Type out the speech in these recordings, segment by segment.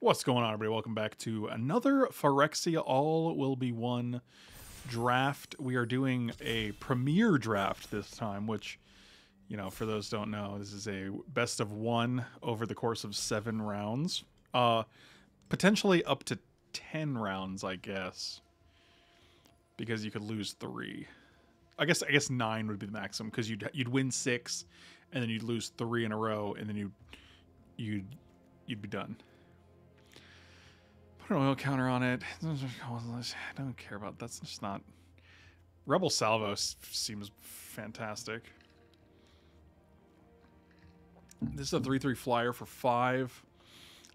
What's going on, everybody? Welcome back to another Phyrexia All Will Be One draft. We are doing a premiere draft this time, which, you know, for those don't know, this is a best of one over the course of seven rounds. Uh, potentially up to 10 rounds, I guess, because you could lose three. I guess I guess nine would be the maximum because you'd you'd win six, and then you'd lose three in a row, and then you you'd you'd be done. Put an oil counter on it. I don't care about that's just not. Rebel Salvo seems fantastic. This is a 3 3 flyer for five.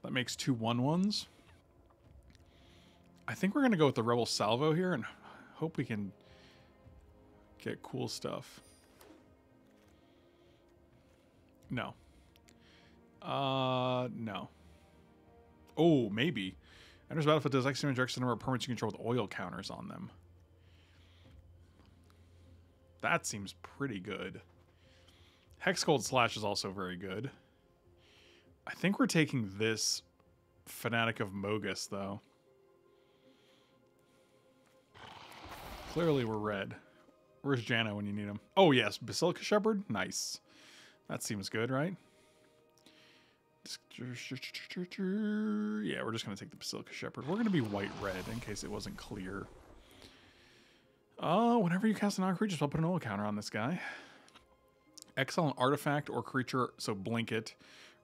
That makes two 1 1s. I think we're going to go with the Rebel Salvo here and hope we can get cool stuff. No. Uh, no. Oh, maybe. Enters battlefield does X direction the number of permits you control with oil counters on them. That seems pretty good. Hexgold Slash is also very good. I think we're taking this Fanatic of Mogus, though. Clearly we're red. Where's Jano when you need him? Oh, yes. Basilica Shepherd? Nice. That seems good, right? Yeah, we're just going to take the Basilica Shepherd. We're going to be white-red in case it wasn't clear. Uh, whenever you cast a non-creature, I'll put an oil counter on this guy. Exile an artifact or creature, so blink it.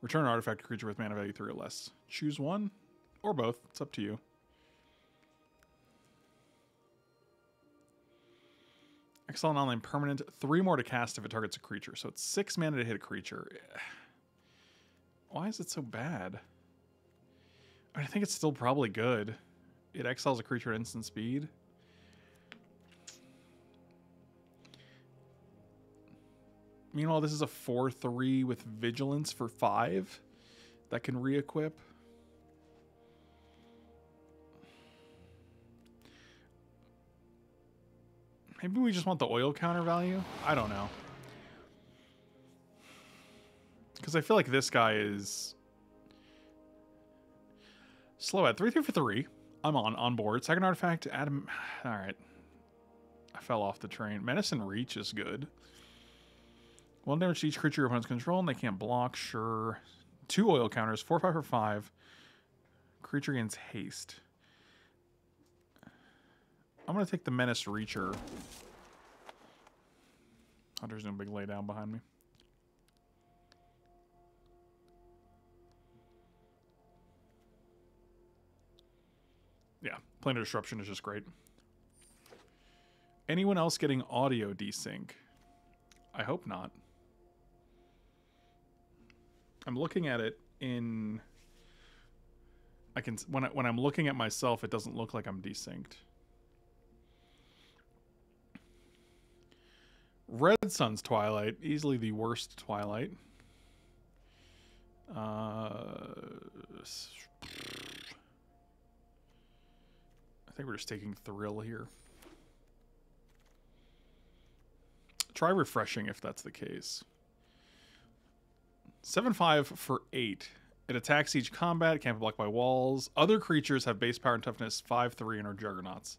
Return an artifact or creature with mana value 3 or less. Choose one or both. It's up to you. Exile an online permanent. Three more to cast if it targets a creature. So it's six mana to hit a creature. Why is it so bad? I, think it's still probably good. It exiles a creature at instant speed. Meanwhile, this is a 4 3 with vigilance for 5 that can re equip. Maybe we just want the oil counter value? I don't know. Because I feel like this guy is slow at 3 3 for 3. I'm on, on board. Second artifact, Adam. Alright. I fell off the train. Medicine Reach is good. One damage to each creature your opponents control, and they can't block. Sure. Two oil counters, four five for five. Creature gains haste. I'm gonna take the menace reacher. Oh, there's no big laydown behind me. Planar disruption is just great. Anyone else getting audio desync? I hope not. I'm looking at it in. I can when I, when I'm looking at myself, it doesn't look like I'm desynced. Red Sun's Twilight, easily the worst Twilight. Uh, think we're just taking Thrill here. Try refreshing if that's the case. 7 5 for 8. It attacks each combat, it can't be blocked by walls. Other creatures have base power and toughness 5 3 and are juggernauts.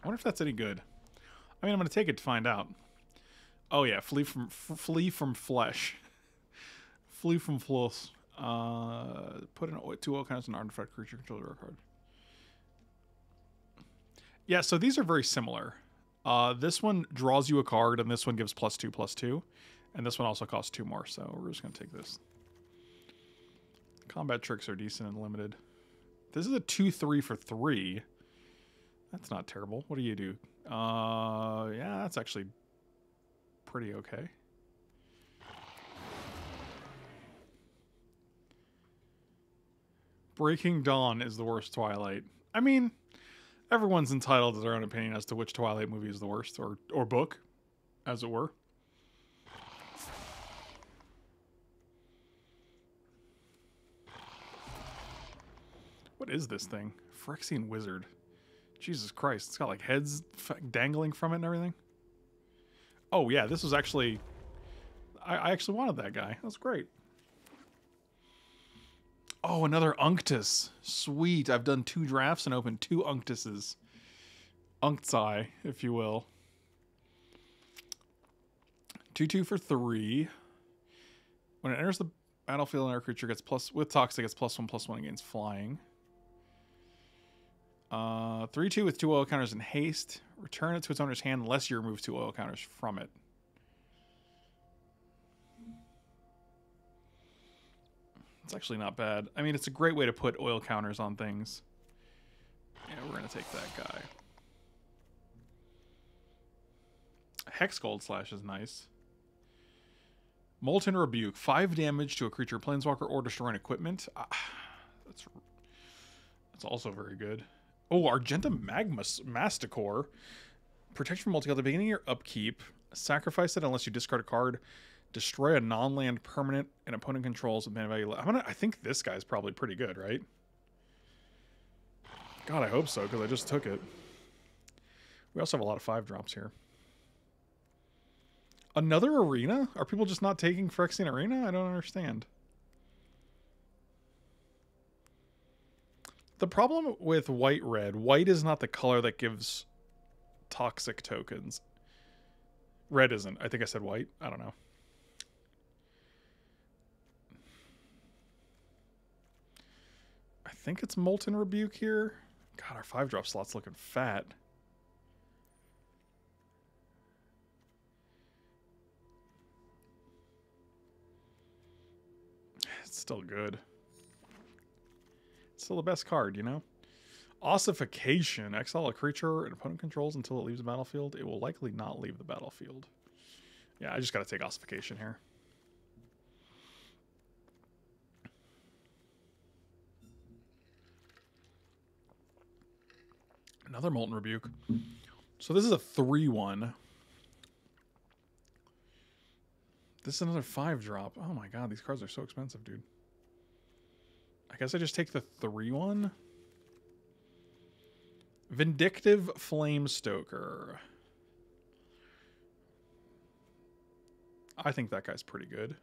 I wonder if that's any good. I mean, I'm going to take it to find out. Oh yeah, flee from flee from flesh. flee from floss. Uh, put in two oil counters an artifact creature control draw card. Yeah, so these are very similar. Uh, this one draws you a card, and this one gives plus two, plus two, and this one also costs two more. So we're just gonna take this. Combat tricks are decent and limited. This is a two three for three. That's not terrible. What do you do? Uh, yeah, that's actually pretty okay. Breaking Dawn is the worst Twilight. I mean, everyone's entitled to their own opinion as to which Twilight movie is the worst, or or book, as it were. What is this thing? Phyrexian Wizard. Jesus Christ, it's got like heads dangling from it and everything. Oh yeah, this was actually. I, I actually wanted that guy. That's great. Oh, another Unctus. Sweet. I've done two drafts and opened two Unctuses. Uncti, if you will. 2 2 for 3. When it enters the battlefield, another creature gets plus. With Toxic, gets plus 1 plus 1 against flying. Uh, 3 2 with two oil counters in haste. Return it to its owner's hand unless you remove two oil counters from it. It's actually not bad. I mean, it's a great way to put oil counters on things. Yeah, we're going to take that guy. Hexgold Slash is nice. Molten Rebuke. 5 damage to a creature, planeswalker, or destroying equipment. Ah, that's, that's also very good. Oh, Argenta Magma Masticore. Protection from multi at the beginning of your upkeep. Sacrifice it unless you discard a card. Destroy a non-land permanent and opponent controls with mana value. I'm gonna. I think this guy's probably pretty good, right? God, I hope so because I just took it. We also have a lot of five drops here. Another arena? Are people just not taking Phyrexian Arena? I don't understand. The problem with white red, white is not the color that gives toxic tokens. Red isn't. I think I said white. I don't know. I think it's Molten Rebuke here. God, our five drop slot's looking fat. It's still good. Still the best card, you know? Ossification. Exile a creature and opponent controls until it leaves the battlefield. It will likely not leave the battlefield. Yeah, I just got to take Ossification here. Another Molten Rebuke. So this is a 3-1. This is another 5 drop. Oh my god, these cards are so expensive, dude. I guess I just take the 3-1. Vindictive Flamestoker. I think that guy's pretty good.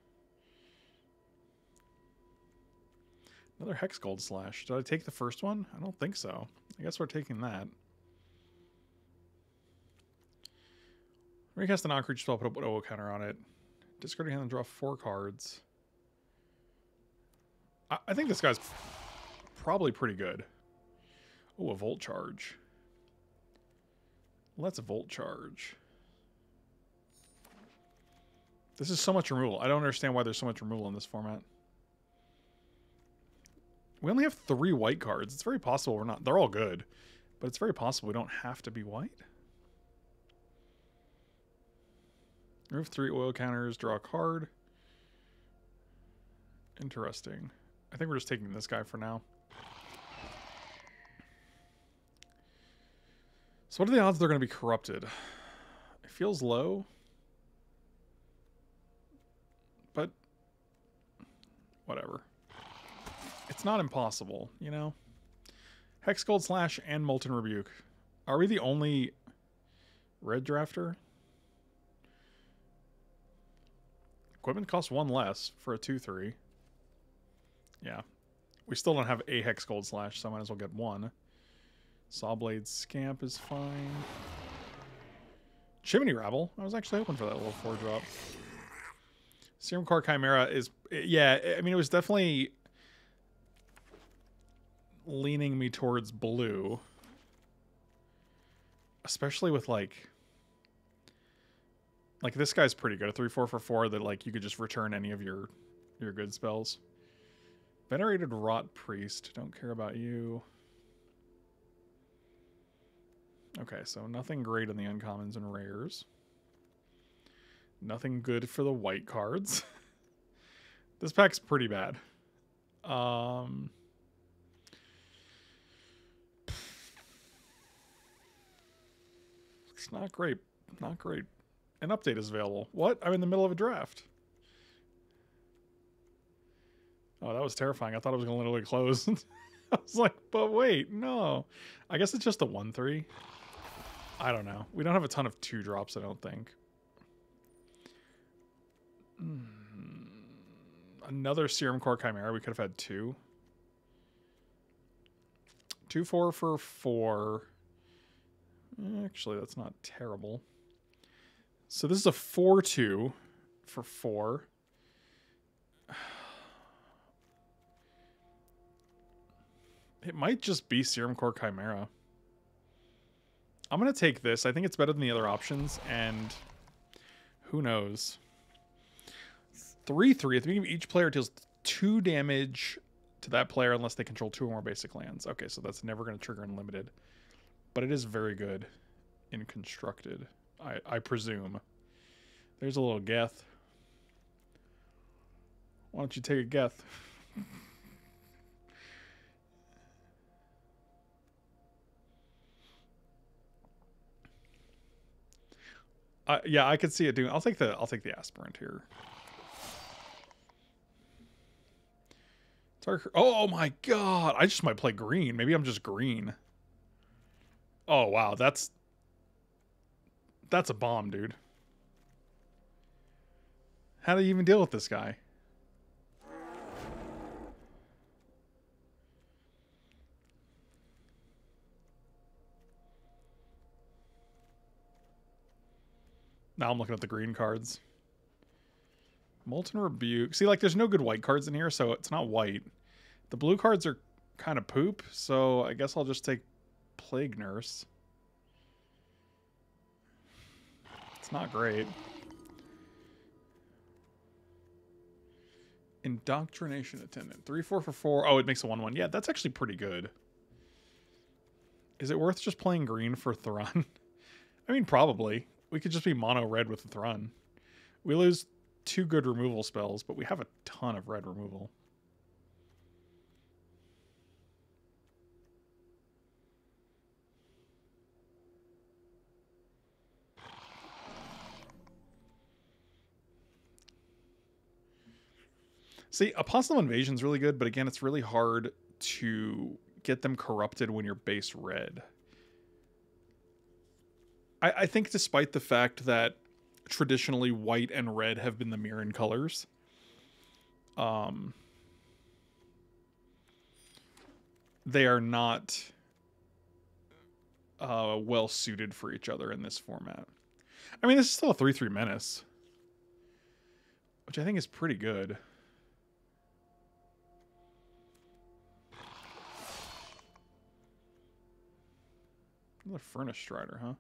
Another Hexgold Slash. Did I take the first one? I don't think so. I guess we're taking that. Recast a non-creature spell, put a oil counter on it. Discard your hand and draw four cards. I, I think this guy's probably pretty good. Oh, a Volt Charge. Let's Volt Charge. This is so much removal. I don't understand why there's so much removal in this format. We only have three white cards. It's very possible we're not... They're all good. But it's very possible we don't have to be white. Remove three oil counters, draw a card. Interesting. I think we're just taking this guy for now. So what are the odds they're going to be corrupted? It feels low. But whatever. It's not impossible, you know? Hexgold Slash and Molten Rebuke. Are we the only red drafter? Equipment costs one less for a 2-3. Yeah. We still don't have a Hexgold Slash, so I might as well get one. Sawblade Scamp is fine. Chimney Rabble. I was actually hoping for that little 4-drop. Serum Core Chimera is... Yeah, I mean, it was definitely leaning me towards blue. Especially with, like... Like, this guy's pretty good. A 3-4 for 4 that, like, you could just return any of your, your good spells. Venerated Rotpriest. Don't care about you. Okay, so nothing great in the uncommons and rares. Nothing good for the white cards. this pack's pretty bad. Um, it's not great. Not great. An update is available. What? I'm in the middle of a draft. Oh, that was terrifying. I thought it was going to literally close. I was like, but wait, no. I guess it's just a 1 3. I don't know. We don't have a ton of two drops, I don't think. Mm. Another Serum Core Chimera. We could have had two. Two four for four. Actually, that's not terrible. So this is a 4 2 for four. It might just be Serum Core Chimera. I'm going to take this. I think it's better than the other options, and who knows. 3 3. At the beginning each player deals 2 damage to that player unless they control 2 or more basic lands. Okay, so that's never going to trigger Unlimited. But it is very good in Constructed, I, I presume. There's a little Geth. Why don't you take a Geth? Yeah, I could see it doing. I'll take the I'll take the aspirant here. Oh my god! I just might play green. Maybe I'm just green. Oh wow, that's that's a bomb, dude. How do you even deal with this guy? Now I'm looking at the green cards. Molten Rebuke. See, like, there's no good white cards in here, so it's not white. The blue cards are kind of poop, so I guess I'll just take Plague Nurse. It's not great. Indoctrination Attendant. 3 4 for 4. Oh, it makes a 1 1. Yeah, that's actually pretty good. Is it worth just playing green for Thrun? I mean, probably. We could just be mono red with the Thrun. We lose two good removal spells, but we have a ton of red removal. See, Apostle Invasion is really good, but again, it's really hard to get them corrupted when you're base red. I, I think despite the fact that traditionally white and red have been the Mirran colors, um, they are not uh, well suited for each other in this format. I mean, this is still a 3 3 menace, which I think is pretty good. Another Furnace Strider, huh?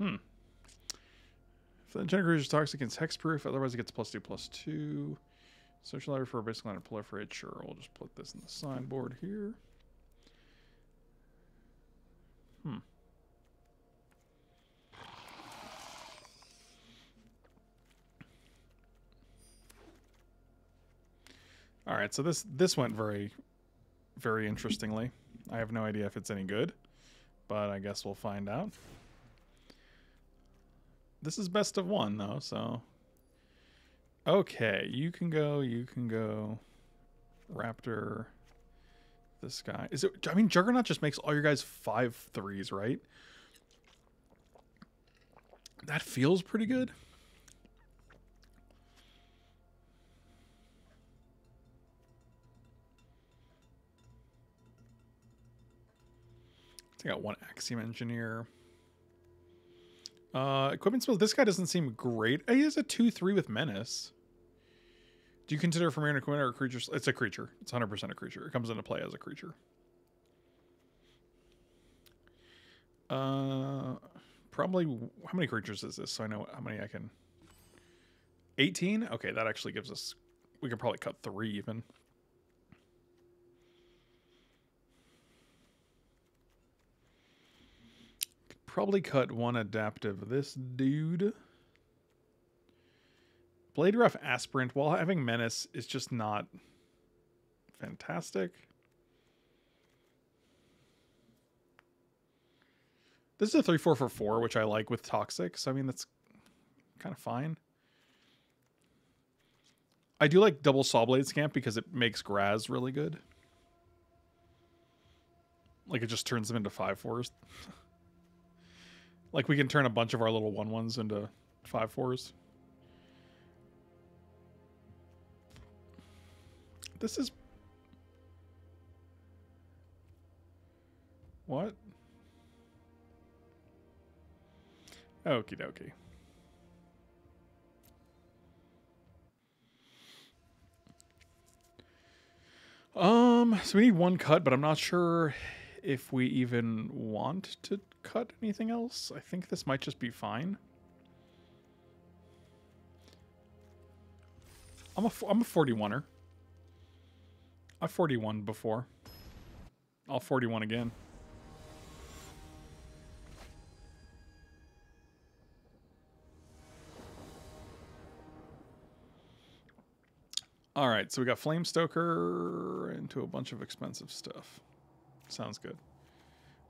Hmm. If the Genetic is toxic against hexproof, otherwise it gets plus two, plus two. Social library for a basic line of proliferate. Sure, we'll just put this in the signboard here. Hmm. All right, so this this went very, very interestingly. I have no idea if it's any good, but I guess we'll find out. This is best of one though, so Okay, you can go, you can go. Raptor. This guy. Is it I mean Juggernaut just makes all your guys five threes, right? That feels pretty good. I got one Axiom Engineer. Uh, equipment spells. This guy doesn't seem great. He has a 2-3 with Menace. Do you consider Premier equipment or a creature? It's a creature. It's 100% a creature. It comes into play as a creature. Uh, probably, how many creatures is this? So I know how many I can... 18? Okay, that actually gives us... We could probably cut three even. Probably cut one adaptive this dude. Bladegraft Aspirant, while having Menace, is just not fantastic. This is a 3 4 for 4, which I like with Toxic, so I mean, that's kind of fine. I do like double Sawblade Scamp because it makes Graaz really good. Like, it just turns them into 5 4s. like, we can turn a bunch of our little 1 1s into five fours. This is... What? Okie dokie. Um, so we need one cut, but I'm not sure if we even want to cut anything else. I think this might just be fine. I'm a, I'm a 41er. I've 41 before. I'll 41 again. All right, so we got Flamestoker into a bunch of expensive stuff. Sounds good.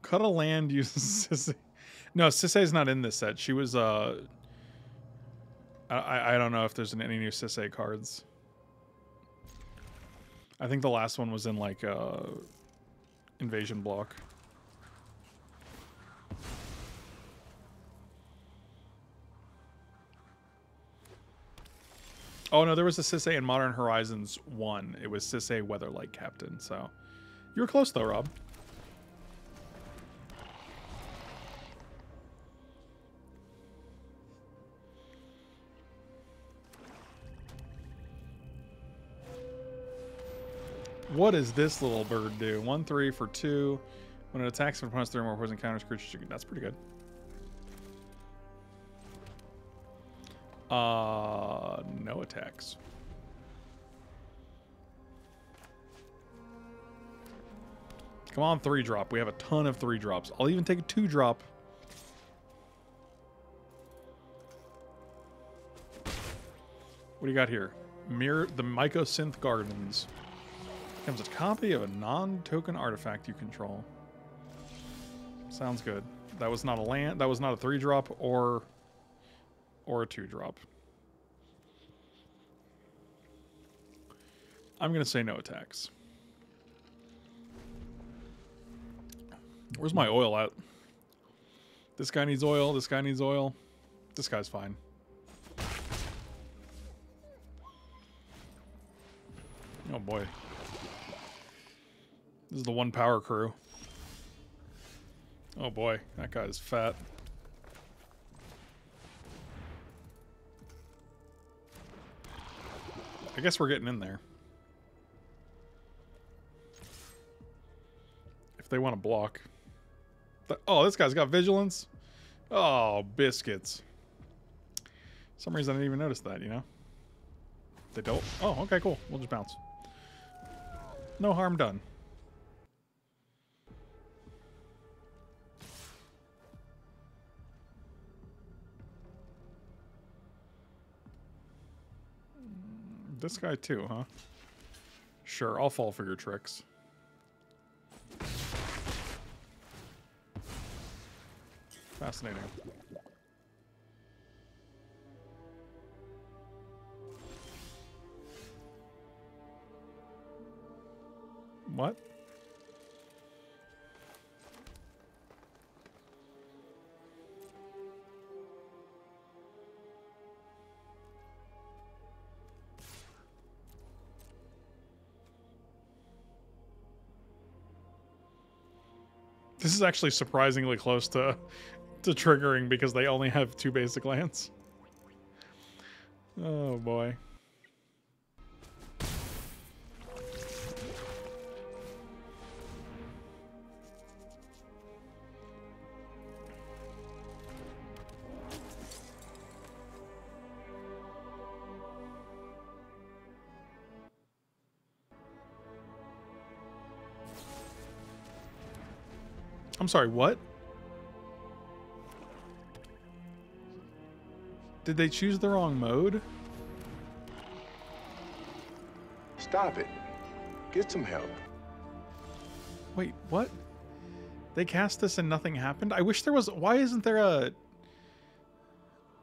Cut a land uses Sisay. No, Sisay's not in this set. She was, uh... I, I don't know if there's any new Sisay cards. I think the last one was in, like, uh... Invasion block. Oh no, there was a Sisay in Modern Horizons 1. It was Sisay Weatherlight Captain, so you were close though, Rob. What does this little bird do? One three for two. When it attacks, if opponent's three more poison counters creatures. That's pretty good. Uh, no attacks. Come on, three drop. We have a ton of three drops. I'll even take a two drop. What do you got here? Mirror the Mycosynth Gardens. Comes a copy of a non-token artifact you control. Sounds good. That was not a land. That was not a three drop or or a two drop. I'm to say no attacks. Where's my oil at? This guy needs oil. This guy needs oil. This guy's fine. Oh boy. This is the one power crew. Oh boy, that guy's fat. I guess we're getting in there. If they want to block. oh, this guy's got vigilance. Oh, biscuits. some reason I didn't even notice that, you know? They don't? Oh, okay, cool. We'll just bounce. No harm done. This guy too, huh? Sure, I'll fall for your tricks. Fascinating. What? This is actually surprisingly close to to triggering because they only have two basic lands. Oh boy. I'm sorry, what? Did they choose the wrong mode? Stop it. Get some help. Wait, what? They cast this and nothing happened? I wish there was... Why isn't there a...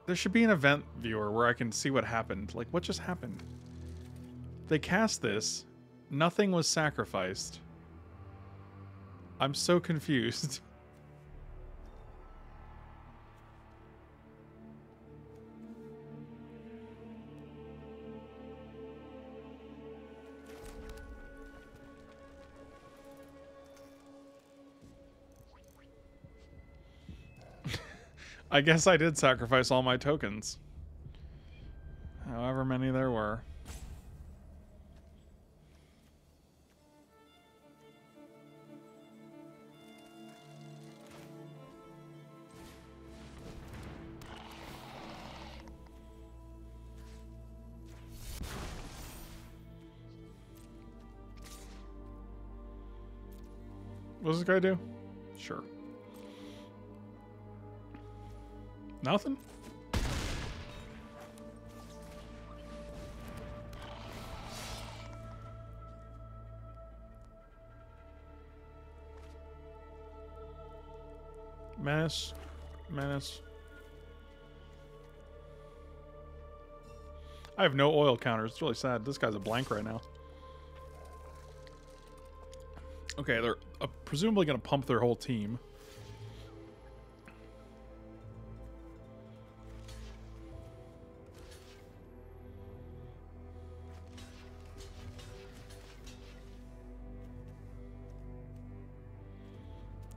There should be an event viewer where I can see what happened. Like, what just happened? They cast this. Nothing was sacrificed. I'm so confused. I guess I did sacrifice all my tokens. However many there were. Does this guy do? Sure. Nothing? Menace. Menace. I have no oil counters. It's really sad. This guy's a blank right now. Okay, they're uh, presumably going to pump their whole team.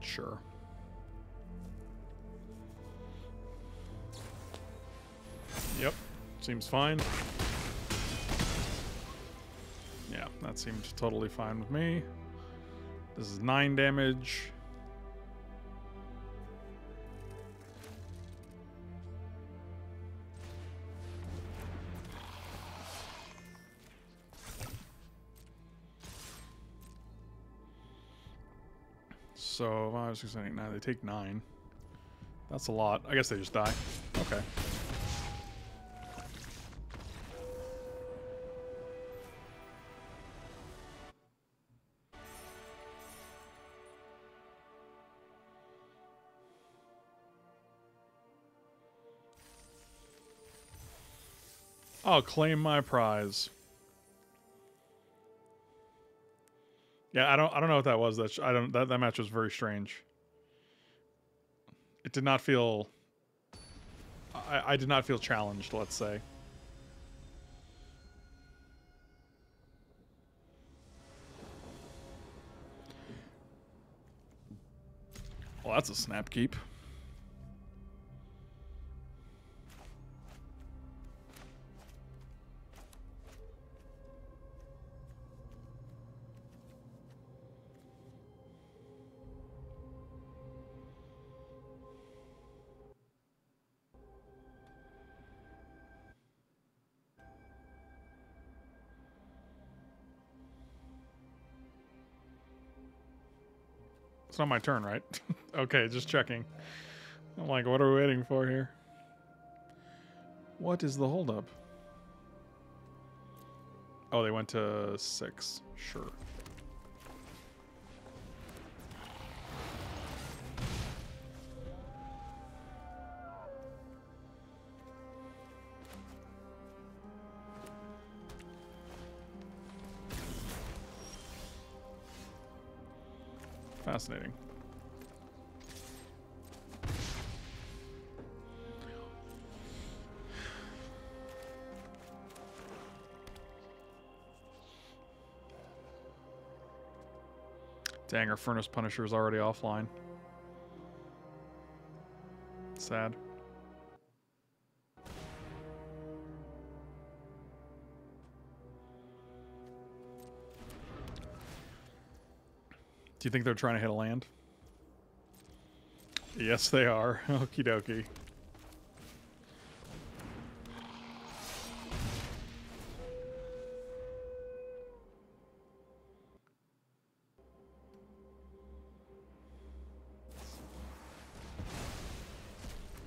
Sure. Yep, seems fine. Yeah, that seemed totally fine with me. This is 9 damage. So, 5, 6, 7, 8, 9. They take 9. That's a lot. I guess they just die. Okay. I'll claim my prize. Yeah, I don't I don't know what that was. That I don't that that match was very strange. It did not feel I I did not feel challenged, let's say. Well, that's a snap keep. Not my turn, right? okay, just checking. I'm like, what are we waiting for here? What is the holdup? Oh, they went to six. Sure. Fascinating. Dang, our Furnace Punisher is already offline. Sad. Do you think they're trying to hit a land? Yes, they are. Okie dokie.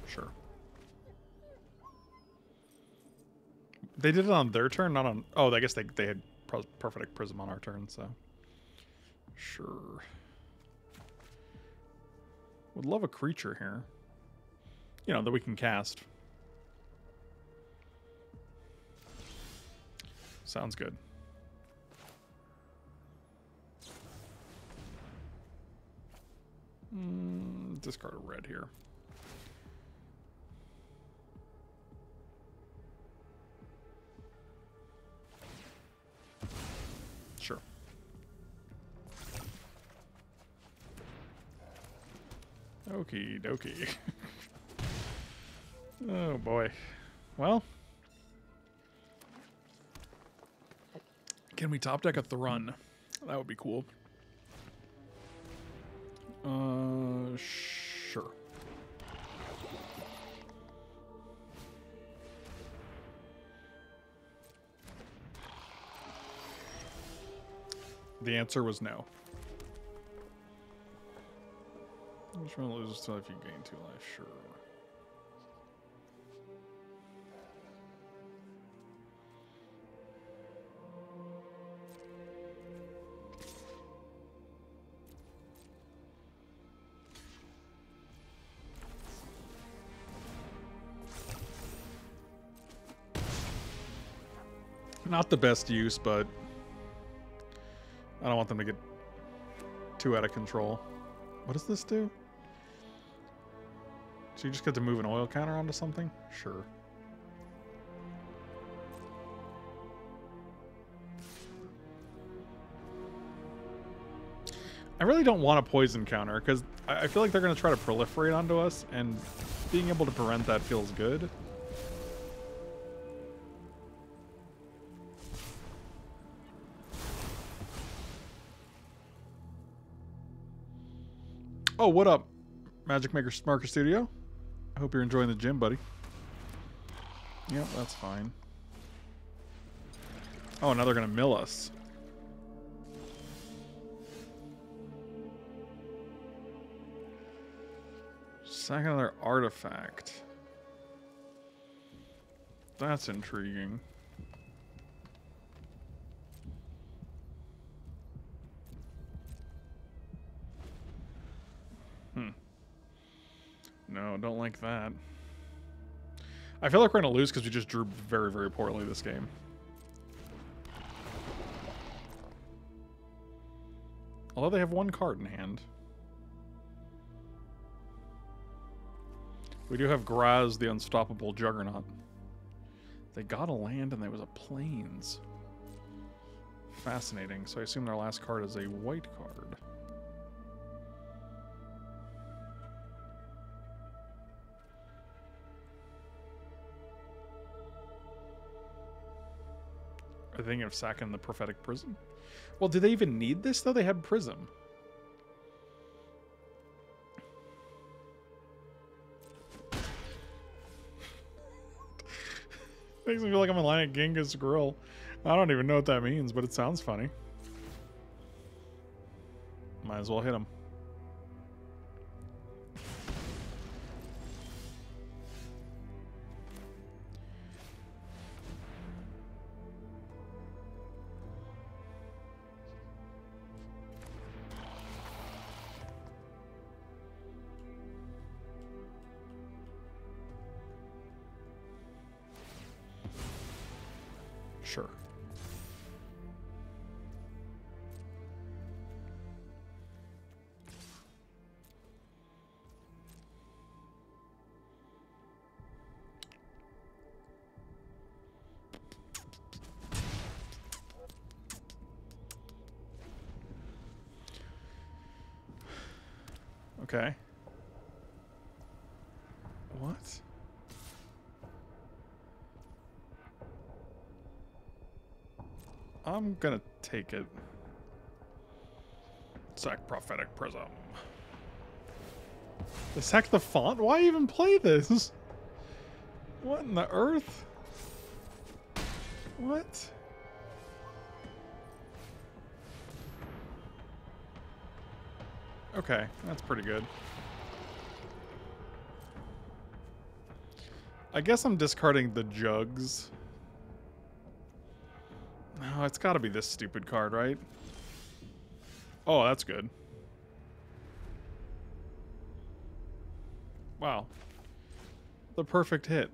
Sure. They did it on their turn, not on... Oh, I guess they, they had prophetic prism on our turn, so sure. Would love a creature here. You know, that we can cast. Sounds good. Mm, discard a red here. Okie dokie. oh boy. Well. Can we top deck a Thrun? That would be cool. Uh, sure. The answer was no. Which one loses still if you gain two life? Sure. Not the best use, but I don't want them to get too out of control. What does this do? You just get to move an oil counter onto something? Sure. I really don't want a poison counter because I I feel like they're going to try to proliferate onto us, and being able to prevent that feels good. Oh, what up, Magic Maker Marker Studio? I hope you're enjoying the gym, buddy. Yep, that's fine. Oh, now they're gonna mill us. Sack another artifact. That's intriguing. Hmm. No, don't like that. I feel like we're going to lose because we just drew very, very poorly this game. Although they have one card in hand. We do have Graaz, the Unstoppable Juggernaut. They got a land and there was a Plains. Fascinating. So I assume their last card is a white card. Are they thinking of sacking the prophetic prism? Well, do they even need this though? They have prism. Makes me feel like I'm in line at Genghis Grill. I don't even know what that means, but it sounds funny. Might as well hit him. I'm gonna take it. Sack prophetic prism. They sack the font? Why even play this? What in the earth? What? Okay, that's pretty good. I guess I'm discarding the jugs. Oh, it's got to be this stupid card, right? Oh, that's good. Wow. The perfect hit.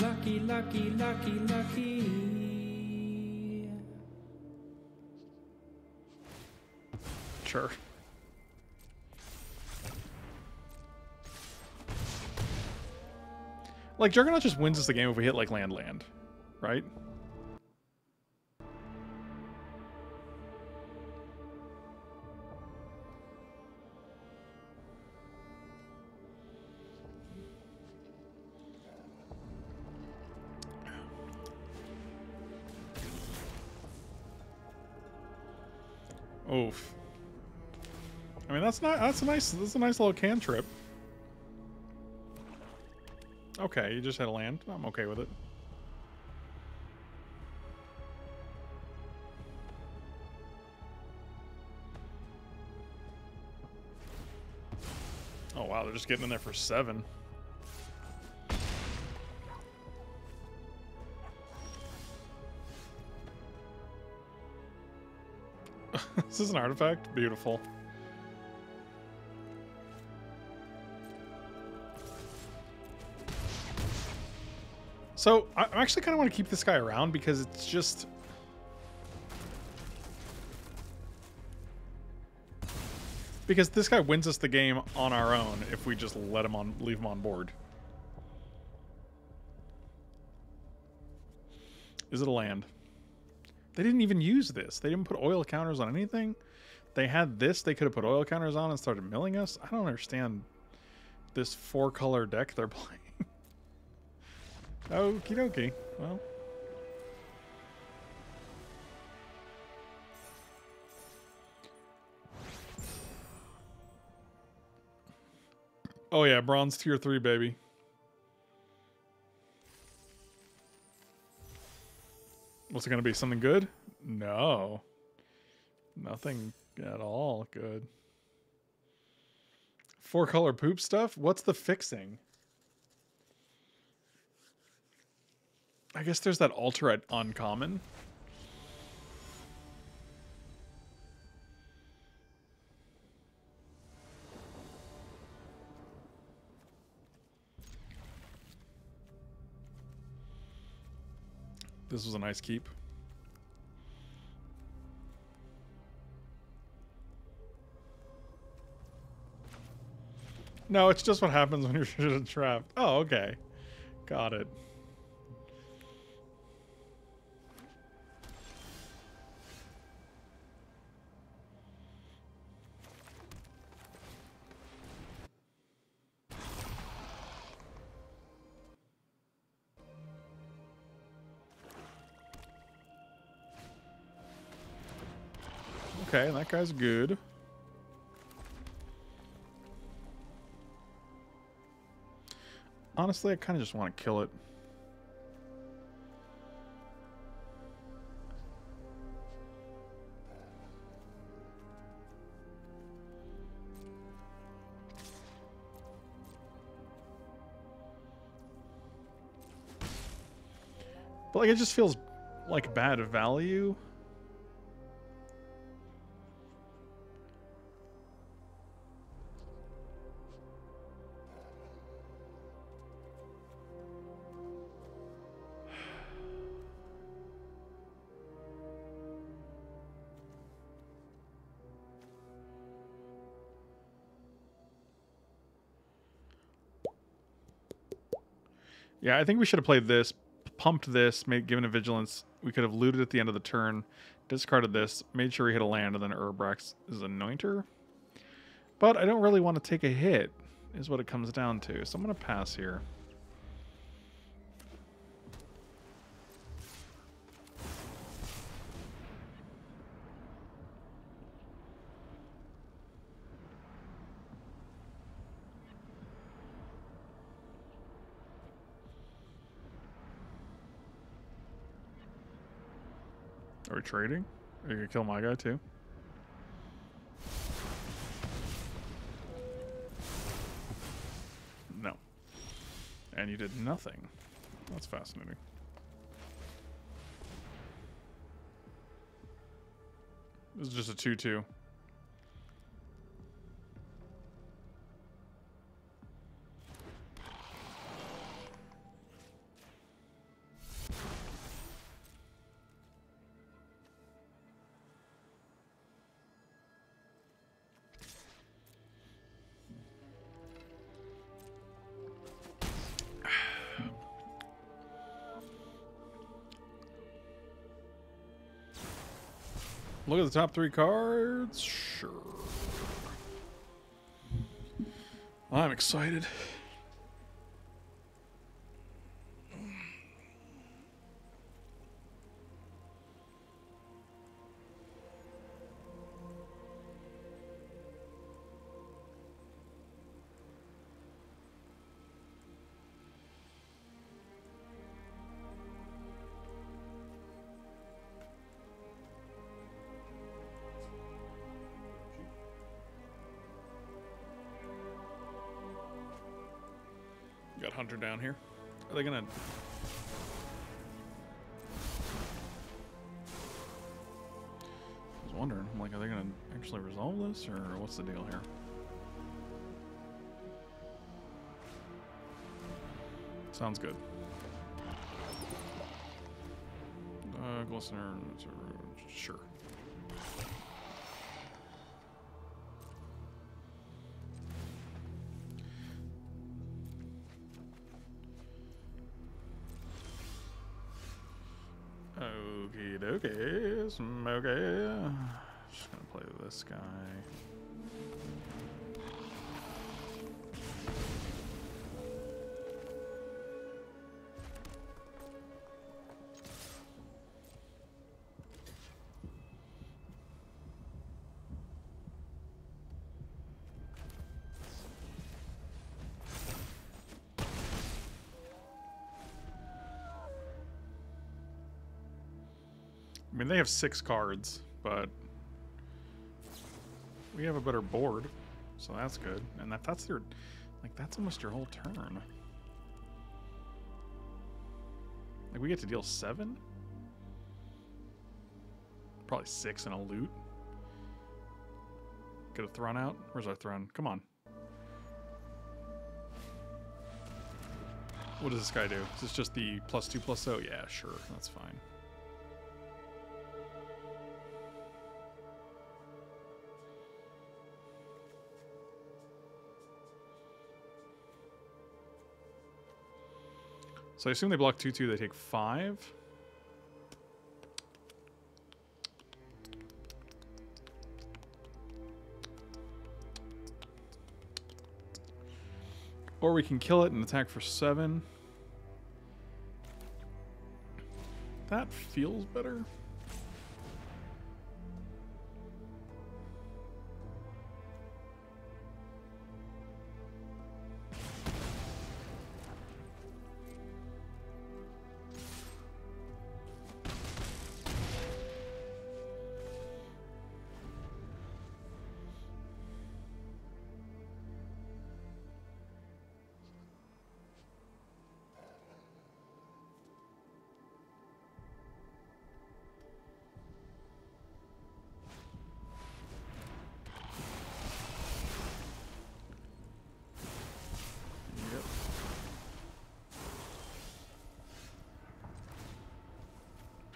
Lucky, lucky, lucky, lucky. Sure. Like, Juggernaut just wins us the game if we hit, like, land land, right? Oof. I mean, that's not that's a nice that's a nice little cantrip. Okay, you just had a land. I'm okay with it. Oh wow, they're just getting in there for seven. this is an artifact? Beautiful. So I actually kind of want to keep this guy around because it's just. Because this guy wins us the game on our own if we just let him on, leave him on board. Is it a land? They didn't even use this. They didn't put oil counters on anything. They had this. They could have put oil counters on and started milling us. I don't understand this four color deck they're playing. Okie dokie. Well. Oh yeah, bronze tier 3, baby. What's it going to be? Something good? No. Nothing at all good. Four color poop stuff? What's the fixing? I guess there's that altar at uncommon. This was a nice keep. No, it's just what happens when you're trapped. Oh, okay. Got it. Okay, that guy's good. Honestly, I kind of just want to kill it. But like it just feels like bad value. Yeah, I think we should have played this, pumped this, made given a vigilance. We could have looted at the end of the turn, discarded this, made sure we hit a land, and then Urbrax is anointer. But I don't really want to take a hit, is what it comes down to. So I'm gonna pass here. Trading? Are you gonna kill my guy too? No. And you did nothing. That's fascinating. This is just a 2 2. Look at the top three cards. Sure. I'm excited. Hunter down here. Are they gonna... I was wondering, I'm like, are they gonna actually resolve this, or what's the deal here? Sounds good. Uh, Glistener, sure. This guy. I mean, they have six cards, but we have a better board, so that's good. And that that's their, like, that's almost your whole turn. Like, we get to deal seven? Probably six in a loot. Get a Thrun out? Where's our Thrun? Come on. What does this guy do? Is this just the plus two plus oh? Yeah, sure. That's fine. So I assume they block 2 2, they take 5. Or we can kill it and attack for 7. That feels better.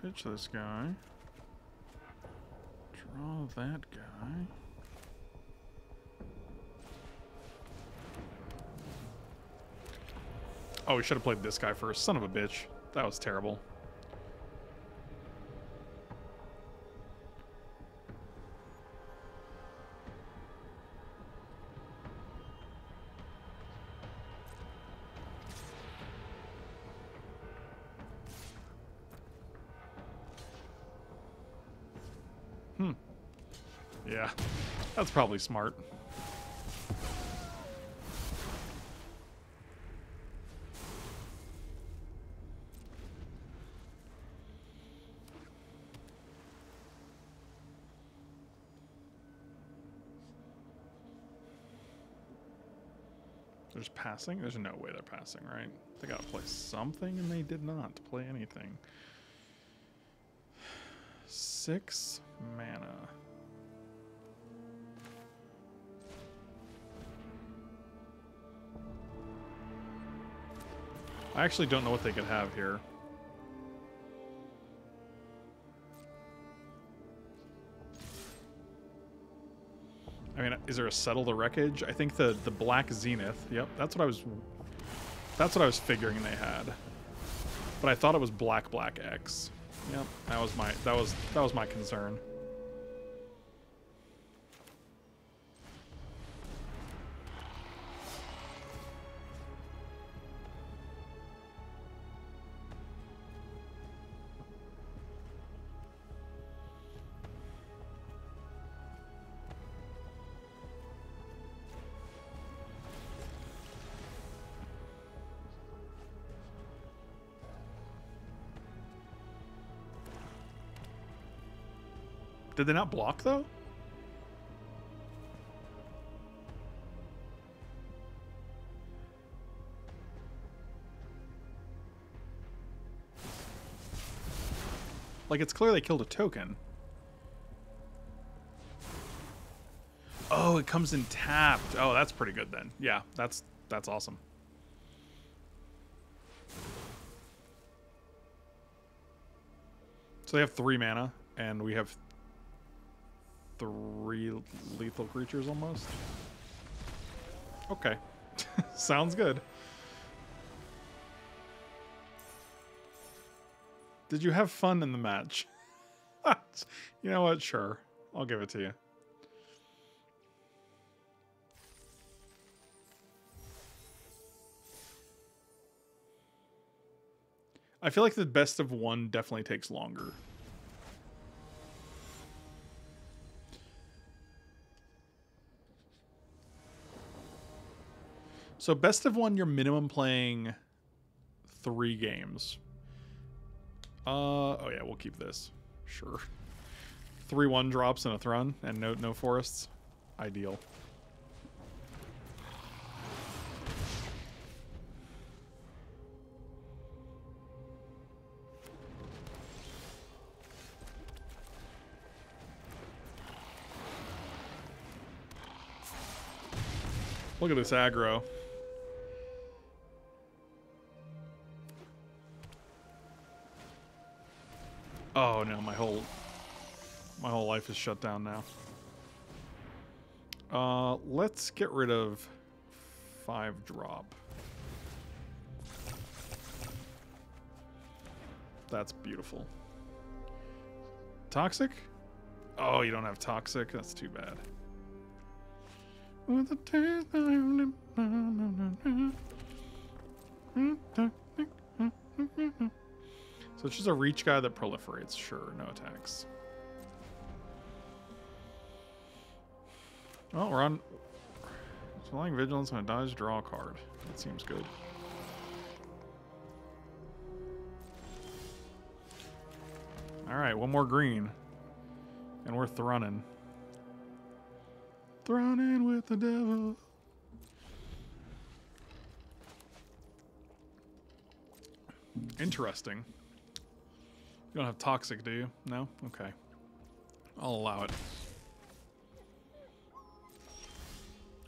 Pitch this guy. Draw that guy. Oh, we should have played this guy first. Son of a bitch. That was terrible. That's probably smart. There's passing? There's no way they're passing, right? They gotta play something, and they did not play anything. Six mana. I actually don't know what they could have here. I mean, is there a settle the wreckage? I think the the black zenith. Yep, that's what I was. That's what I was figuring they had. But I thought it was black black X. Yep, that was my that was that was my concern. Did they not block though? Like it's clear they killed a token. Oh, it comes in tapped. Oh, that's pretty good then. Yeah, that's that's awesome. So they have three mana, and we have three lethal creatures almost. Okay. Sounds good. Did you have fun in the match? you know what? Sure. I'll give it to you. I feel like the best of one definitely takes longer. So best of one, you're minimum playing three games. Uh oh yeah, we'll keep this. Sure. Three one drops and a thrun and no no forests. Ideal. Look at this aggro. Oh no, my whole my whole life is shut down now. Uh, let's get rid of five drop. That's beautiful. Toxic? Oh, you don't have toxic? That's too bad. So it's just a reach guy that proliferates. Sure, no attacks. Oh, we're on... Flying Vigilance on a dodge draw card. That seems good. Alright, one more green. And we're thrunning. Thrunning with the devil. Interesting. You don't have toxic, do you? No? Okay. I'll allow it.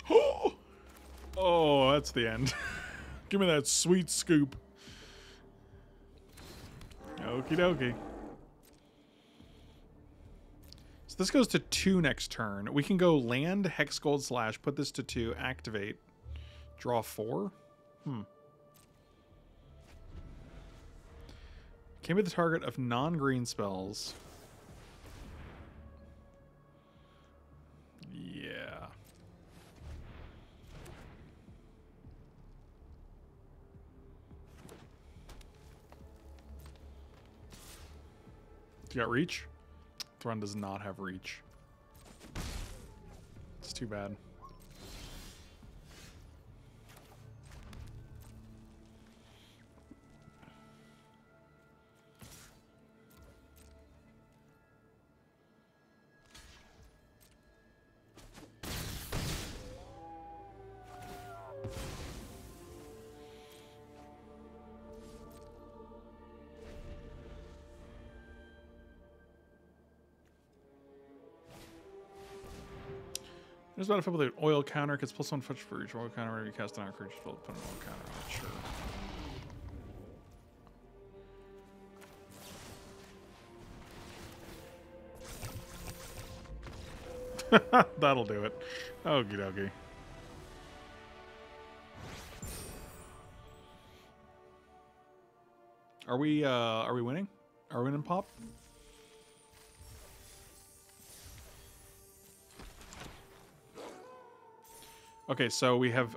oh, that's the end. Give me that sweet scoop. Okie dokie. So this goes to two next turn. We can go land, Hexgold Slash, put this to two, activate, draw four. Hmm. Can be the target of non-green spells. Yeah. You got reach? Thrun does not have reach. It's too bad. There's about a with an oil counter. Gets plus one fetch for each oil counter whenever you cast an creature spell. Put an oil counter on. Sure. That'll do it. Okie dokie. Are we uh are we winning? Are we winning pop? Okay, so we have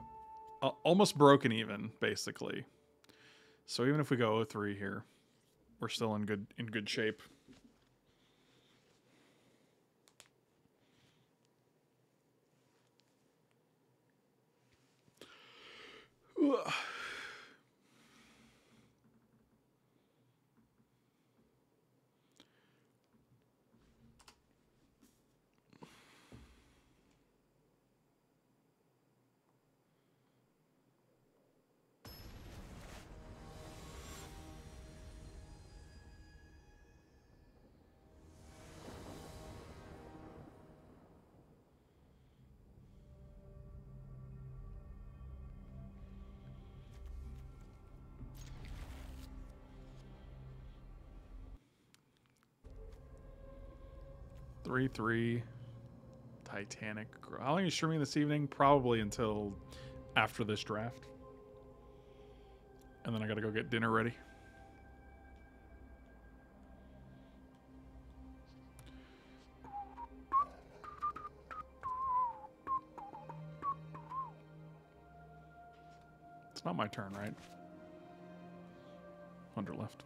uh, almost broken even basically. So even if we go 03 here, we're still in good in good shape. Three three. Titanic. How long are you streaming this evening? Probably until after this draft. And then I gotta go get dinner ready. It's not my turn, right? Under left.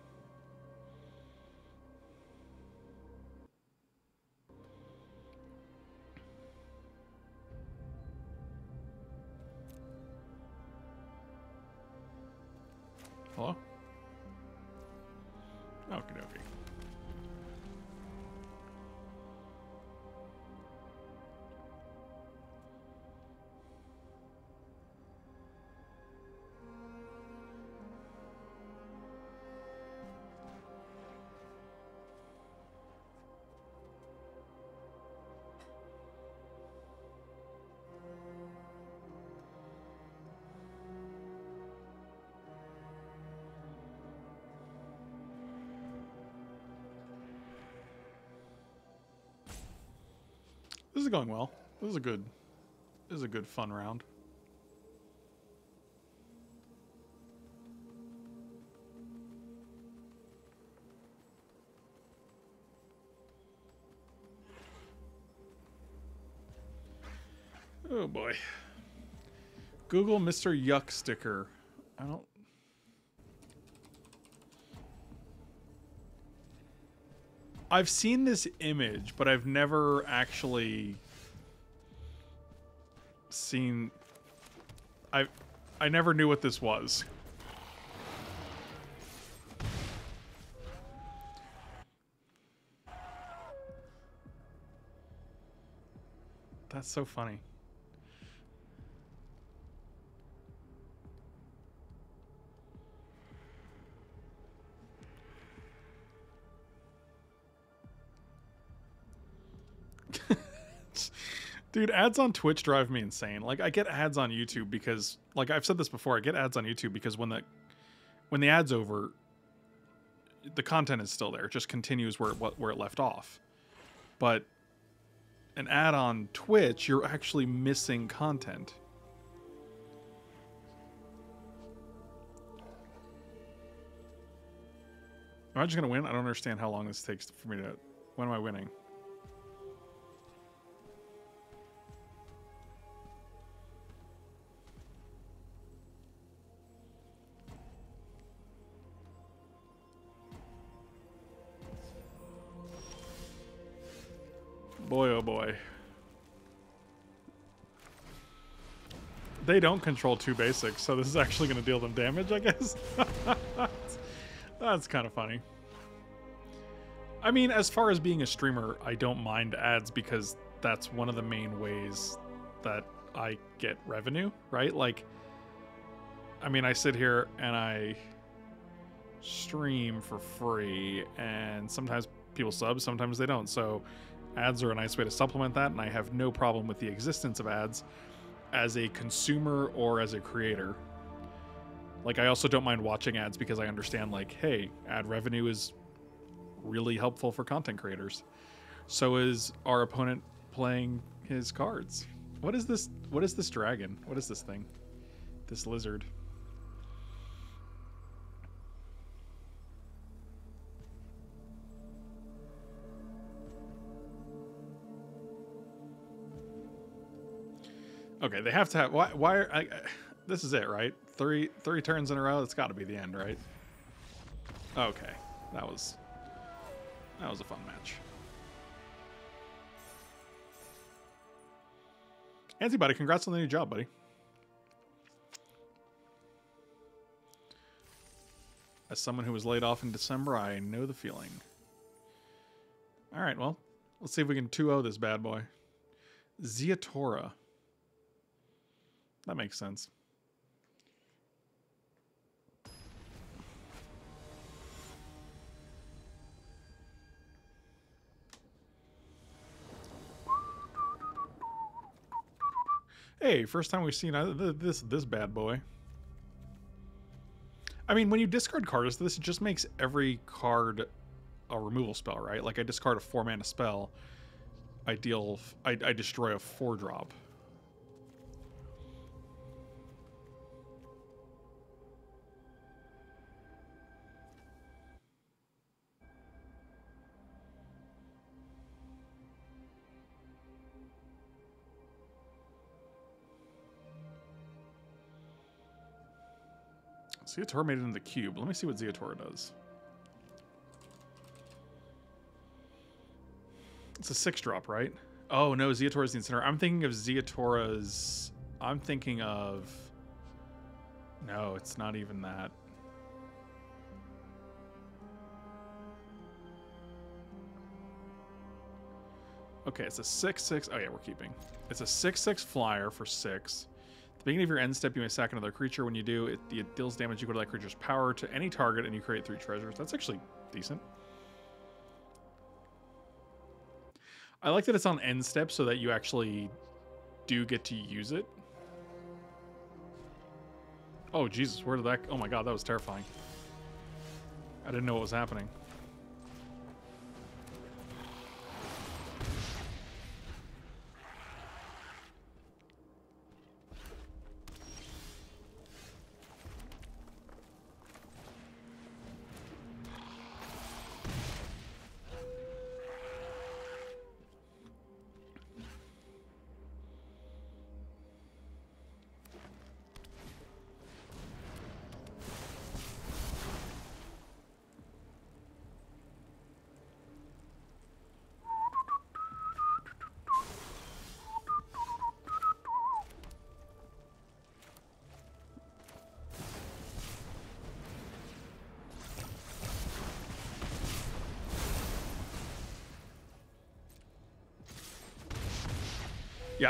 This is going well. This is a good this is a good fun round. Oh boy. Google Mr. Yuck sticker. I don't I've seen this image, but I've never actually seen I I never knew what this was. That's so funny. Dude, ads on Twitch drive me insane. Like I get ads on YouTube because like I've said this before, I get ads on YouTube because when the when the ad's over, the content is still there. It just continues where it where it left off. But an ad on Twitch, you're actually missing content. Am I just gonna win? I don't understand how long this takes for me to. When am I winning? Boy, oh boy. They don't control two basics, so this is actually going to deal them damage, I guess. That's kind of funny. I mean, as far as being a streamer, I don't mind ads because that's one of the main ways that I get revenue, right? Like, I mean, I sit here and I stream for free, and sometimes people sub, sometimes they don't. So Ads are a nice way to supplement that, and I have no problem with the existence of ads as a consumer or as a creator. Like, I also don't mind watching ads because I understand, like, hey, ad revenue is really helpful for content creators. So is our opponent playing his cards. What is this? What is this dragon? What is this thing? This lizard. Okay, they have to have. Why? Why? Are, I, this is it, right? Three three turns in a row. It's got to be the end, right? Okay, that was that was a fun match. Antibody, congrats on the new job, buddy. As someone who was laid off in December, I know the feeling. All right, well, let's see if we can 2-0 this bad boy. Ziatora. That makes sense. Hey, first time we've seen uh, this this bad boy. I mean, when you discard cards, this just makes every card a removal spell, right? Like I discard a four mana spell, I deal, I, I destroy a four drop. Ziatora made it in the cube. Let me see what Ziatora does. It's a six drop, right? Oh no, Ziatora's the incinerator. I'm thinking of Ziatora's. I'm thinking of. No, it's not even that. Okay, it's a 6-6. Oh, yeah, we're keeping. It's a 6-6 flyer for 6 the beginning of your end step, you may sack another creature. When you do, it, it deals damage equal to that creature's power to any target, and you create three treasures. That's actually decent. I like that it's on end step so that you actually do get to use it. Oh Jesus, where did that? Oh my God, that was terrifying. I didn't know what was happening.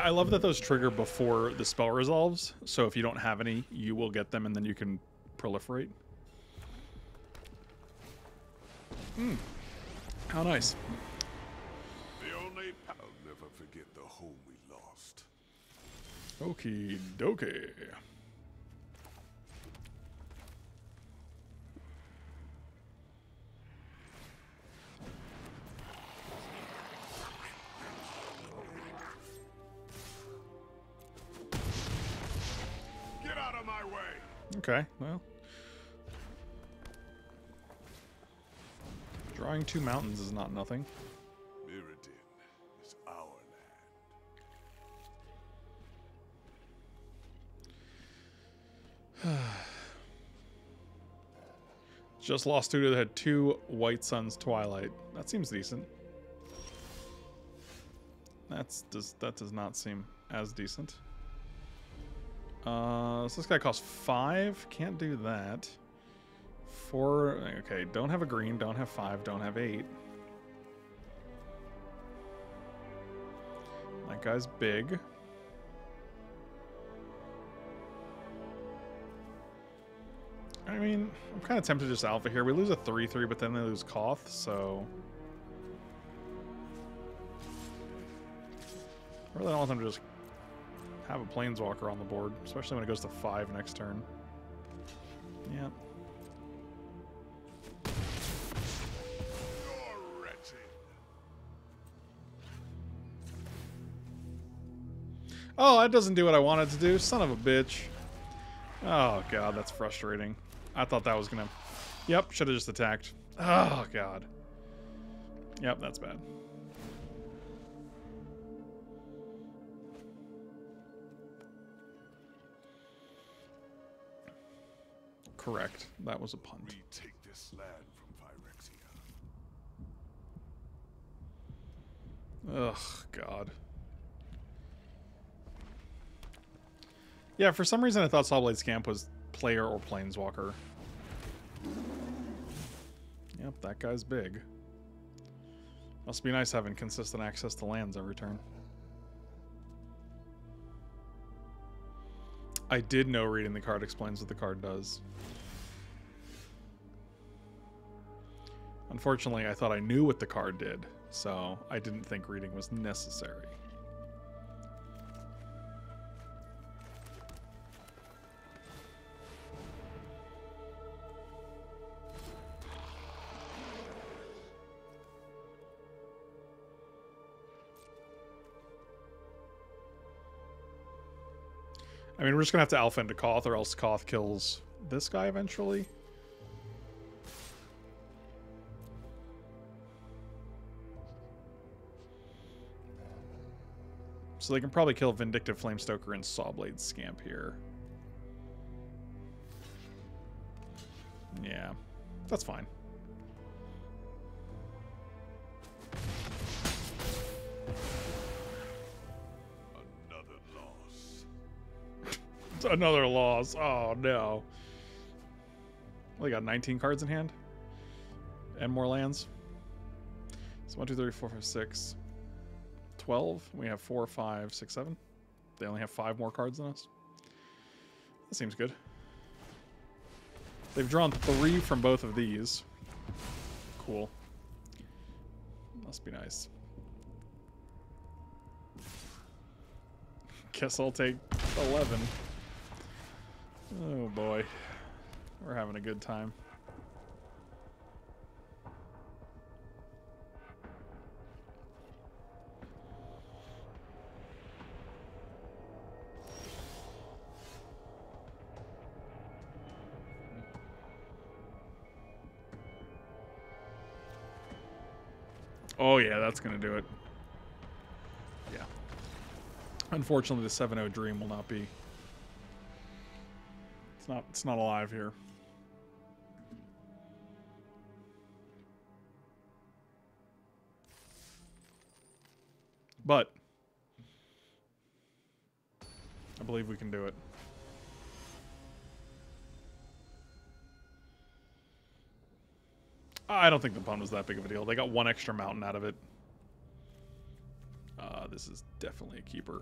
Yeah, I love that those trigger before the spell resolves. So if you don't have any, you will get them and then you can proliferate. Hmm. How nice. The only I'll never forget the home we lost. Okie dokie. Okay, well. Drawing two mountains is not nothing. Mirrodin is our land. Just lost two that had two White Suns Twilight. That seems decent. That's does that does not seem as decent. Uh, so this guy costs five. Can't do that. Four. Okay, don't have a green. Don't have five. Don't have eight. That guy's big. I mean, I'm kind of tempted to just alpha here. We lose a 3-3, but then they lose Koth, so... I really don't want them to just have a planeswalker on the board, especially when it goes to five next turn. Yeah. Oh, that doesn't do what I wanted to do. Son of a bitch. Oh, God, that's frustrating. I thought that was going to... Yep, should have just attacked. Oh, God. Yep, that's bad. Correct. That was a punt. We take this land from Phyrexia. Ugh, God. Yeah, for some reason I thought Sawblade Scamp was player or planeswalker. Yep, that guy's big. Must be nice having consistent access to lands every turn. I did know reading the card explains what the card does. Unfortunately, I thought I knew what the card did, so I didn't think reading was necessary. I mean, we're just gonna have to alpha into Koth, or else Koth kills this guy eventually. So they can probably kill Vindictive Flamestoker and Sawblade Scamp here. Yeah, that's fine. another loss. Oh no. Well, they got 19 cards in hand. And more lands. So 1, 2, 3, 4, 5, 6. 12. We have 4, 5, 6, 7. They only have 5 more cards than us. That seems good. They've drawn 3 from both of these. Cool. Must be nice. Guess I'll take 11. Oh boy. We're having a good time. Oh yeah, that's gonna do it. Yeah. Unfortunately, the 7-0 dream will not be. Not. It's not alive here. But I believe we can do it. I don't think the pun was that big of a deal. They got one extra mountain out of it. Uh, this is definitely a keeper.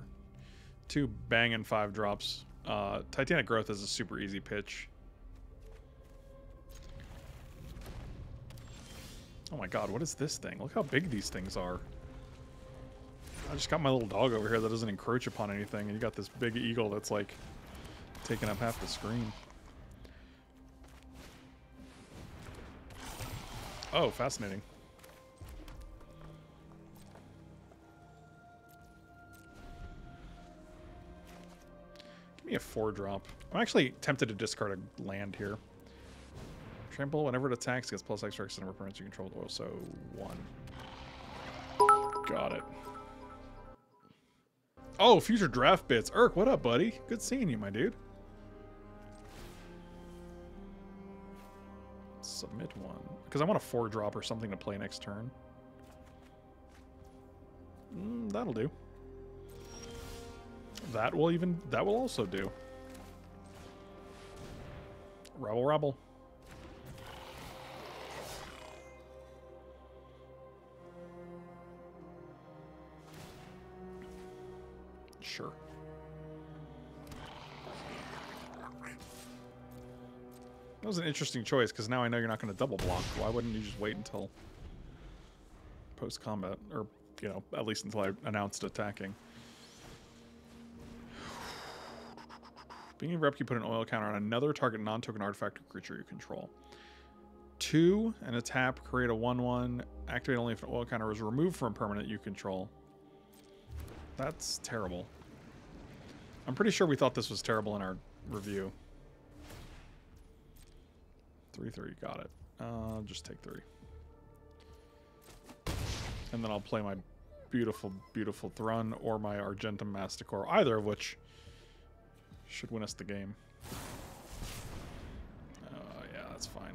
Two banging five drops. Uh, Titanic Growth is a super easy pitch. Oh my god, what is this thing? Look how big these things are. I just got my little dog over here that doesn't encroach upon anything, and you got this big eagle that's like taking up half the screen. Oh, fascinating. Me a four drop. I'm actually tempted to discard a land here. Trample, whenever it attacks, gets plus extra extra number of permanents you control, also one. Got it. Oh, future draft bits. Urk, what up, buddy? Good seeing you, my dude. Submit one. Because I want a four drop or something to play next turn. Mm, that'll do. That will even, that will also do. Rebel, rebel. Sure. That was an interesting choice because now I know you're not going to double block. Why wouldn't you just wait until post combat, or you know, at least until I announced attacking? Beginning of your upkeep, put an oil counter on another target non-token artifact or creature you control. Two, and a tap, create a 1-1. Activate only if an oil counter is removed from permanent you control. That's terrible. I'm pretty sure we thought this was terrible in our review. 3-3, got it. Uh, just take three. And then I'll play my beautiful, beautiful Thrun or my Argentum Masticore, either of which should win us the game. Uh, yeah, that's fine.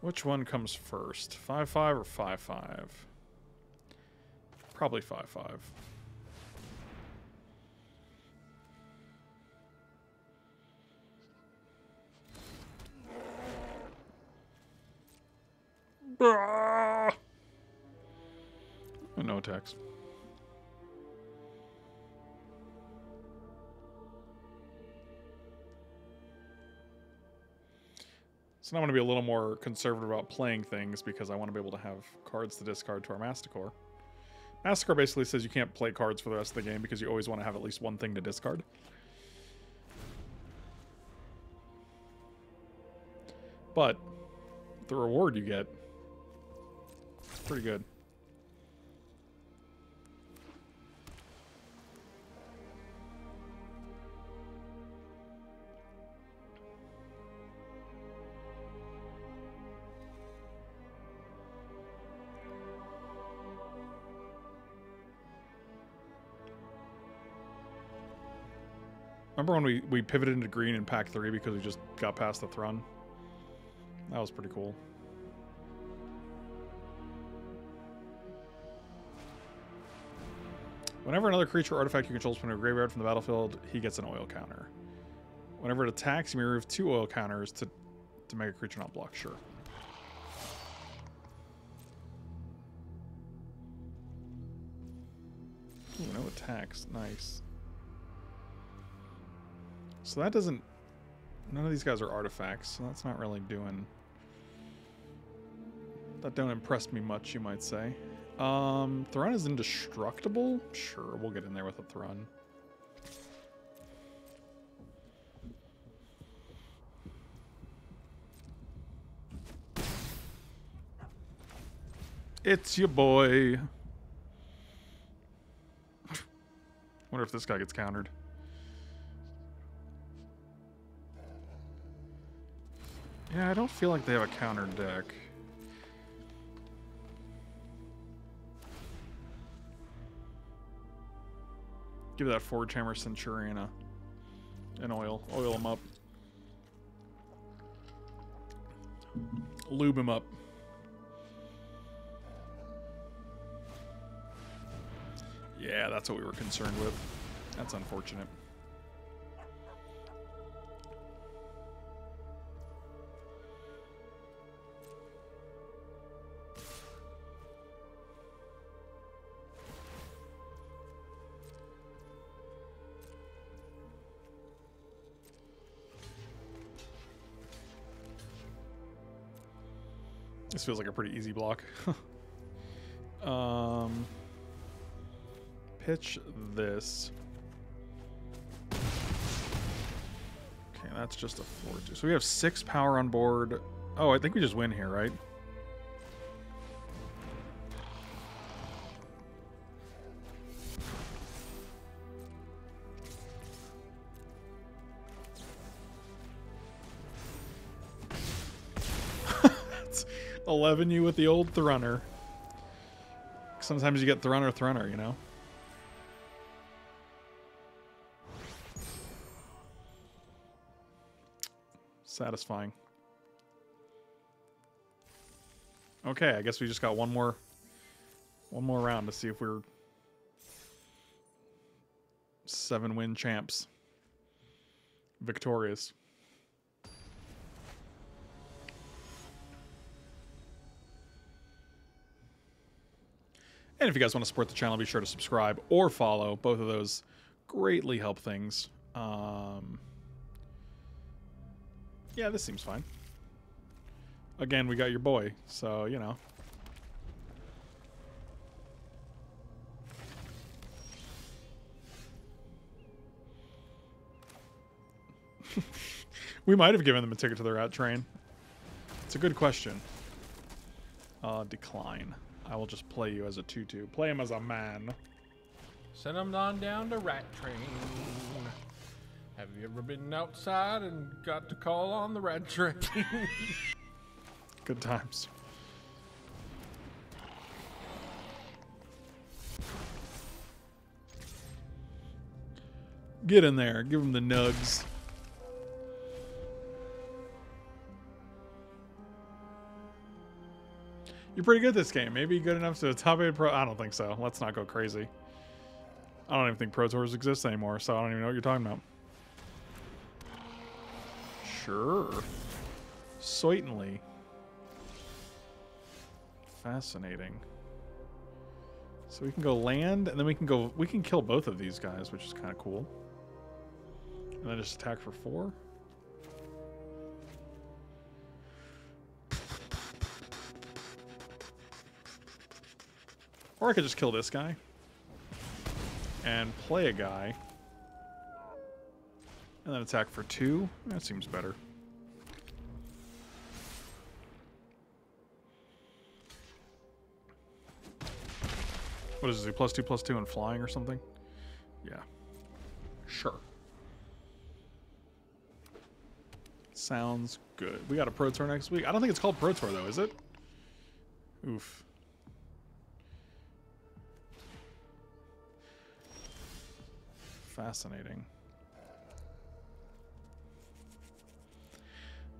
Which one comes first? 5-5 or 5-5? Probably 5-5. Ah! No attacks. So now I'm going to be a little more conservative about playing things because I want to be able to have cards to discard to our Masticore. Masticore basically says you can't play cards for the rest of the game because you always want to have at least one thing to discard. But the reward you get pretty good. Remember when we, we pivoted into green in pack three because we just got past the Thrun? That was pretty cool. Whenever another creature artifact you control is put in a graveyard from the battlefield, he gets an oil counter. Whenever it attacks, you may remove two oil counters to, to make a creature not block. Sure. Ooh, no attacks. Nice. So that doesn't... None of these guys are artifacts, so that's not really doing... That don't impress me much, you might say. Um, Thrun is indestructible? Sure, we'll get in there with a Thrun. It's your boy. Wonder if this guy gets countered. Yeah, I don't feel like they have a counter deck. Give that Forge Hammer Centurion a, an oil. Oil him up. Lube him up. Yeah, that's what we were concerned with. That's unfortunate. Feels like a pretty easy block. um, pitch this. Okay, that's just a 4-2. So we have six power on board. Oh, I think we just win here, right? 11 you with the old Thrunner. Sometimes you get Thrunner Thrunner, you know? Satisfying. Okay, I guess we just got one more one more round to see if we're seven win champs. Victorious. And if you guys want to support the channel, be sure to subscribe or follow. Both of those greatly help things. Um, yeah, this seems fine. Again, we got your boy, so you know. we might have given them a ticket to the rat train. It's a good question. Uh, decline. I will just play you as a tutu. Play him as a man. Send him on down to Rat Train. Have you ever been outside and got to call on the Rat Train? Good times. Get in there. Give him the nugs. You're pretty good this game. Maybe good enough to top 8 pro. I don't think so. Let's not go crazy. I don't even think Pro Tours exist anymore, so I don't even know what you're talking about. Sure. Certainly. Fascinating. So we can go land, and then we can go. We can kill both of these guys, which is kind of cool. And then just attack for four. Or I could just kill this guy. And play a guy. And then attack for two. That seems better. What is it Plus two, plus two, and flying or something? Yeah. Sure. Sounds good. We got a Pro Tour next week. I don't think it's called Pro Tour, though, is it? Oof. Fascinating.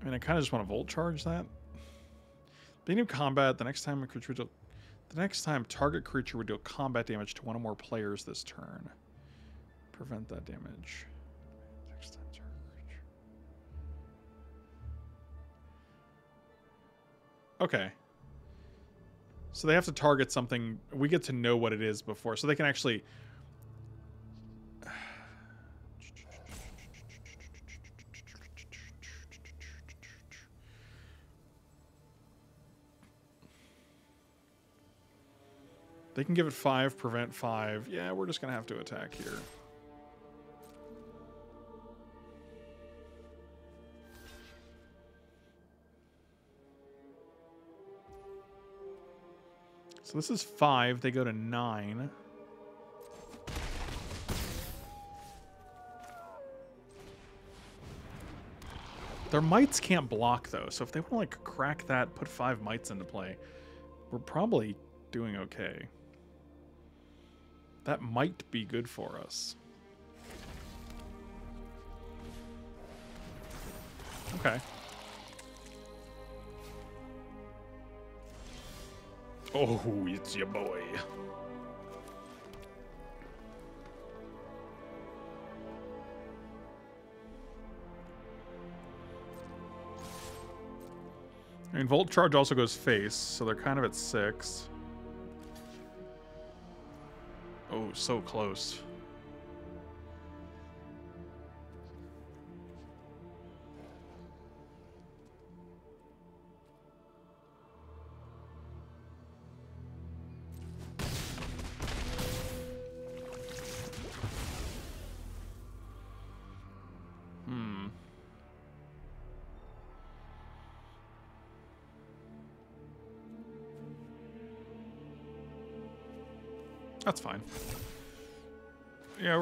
I mean, I kind of just want to Volt Charge that. Beginning of combat, the next time a creature the next time target creature would deal combat damage to one or more players this turn. Prevent that damage. Next time target creature. Okay. So they have to target something. We get to know what it is before, so they can actually. They can give it five, prevent five. Yeah, we're just gonna have to attack here. So this is five. They go to nine. Their mites can't block though, so if they want to like crack that, put five mites into play, we're probably doing okay. That might be good for us. Okay. Oh, it's your boy. I mean, Volt Charge also goes face, so they're kind of at six. So close.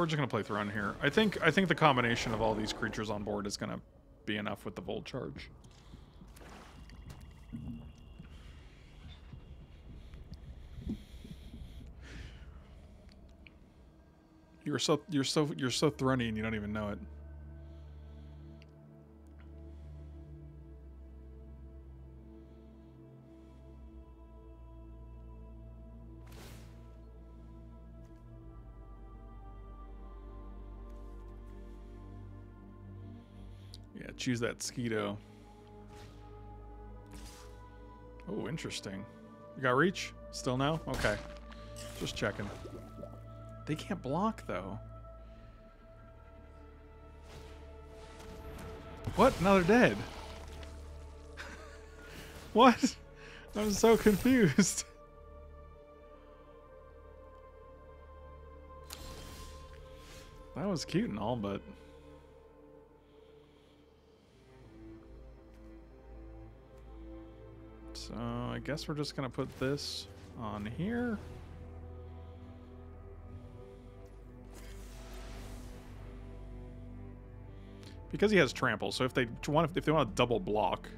We're just gonna play Thrun here. I think I think the combination of all these creatures on board is gonna be enough with the Volt Charge. You're so you're so you're so thrunny and you don't even know it. Choose that Skeeto. Oh, interesting. You got reach? Still no? Okay. Just checking. They can't block, though. What? Now they're dead. What? I'm so confused. That was cute and all, but So I guess we're just gonna put this on here. Because he has trample, so if they want if they want a double block,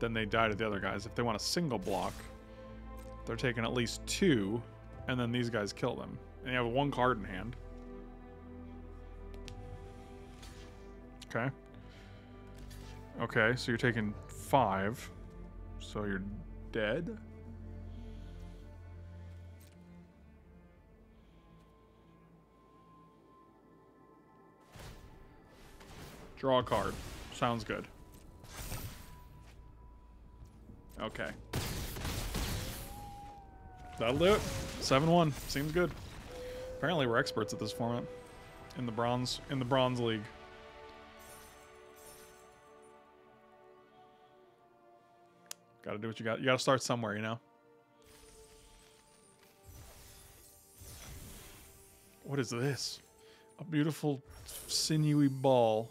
then they die to the other guys. If they want a single block, they're taking at least two, and then these guys kill them. And you have one card in hand. Okay. Okay, so you're taking five. So you're dead? Draw a card. Sounds good. Okay. That'll do it. 7-1. Seems good. Apparently we're experts at this format. In the bronze in the bronze league. Gotta do what you got. You gotta start somewhere, you know? What is this? A beautiful sinewy ball.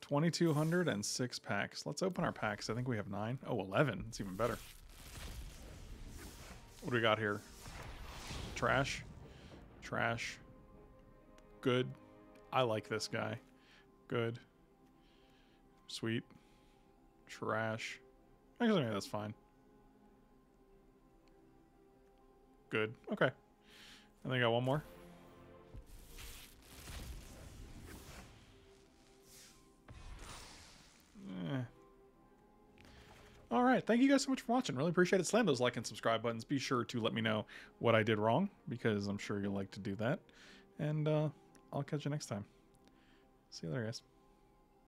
2200 and six packs. Let's open our packs. I think we have nine. Oh, 11. It's even better. What do we got here? Trash. Trash. Good. I like this guy. Good. Sweet. Trash. Actually, that's fine. Good. Okay. And I got one more. Eh. All right. Thank you guys so much for watching. Really appreciate it. Slam those like and subscribe buttons. Be sure to let me know what I did wrong because I'm sure you'll like to do that. And uh, I'll catch you next time. See you later, guys.